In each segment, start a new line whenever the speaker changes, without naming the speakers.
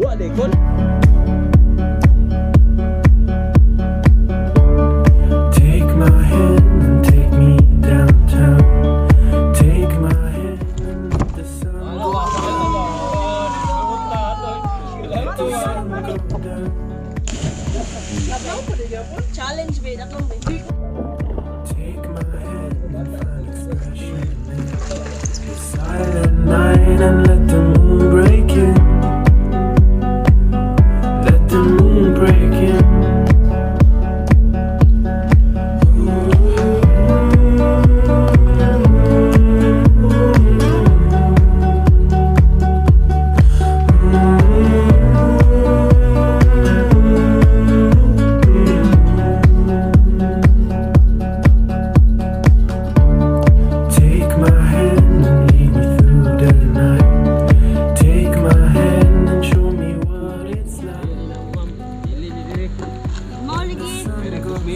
What are they?
Take my hand and take me downtown. Take my hand.
Challenge me, that's.
Take my hand and find expression. Silent night and let the moon.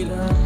What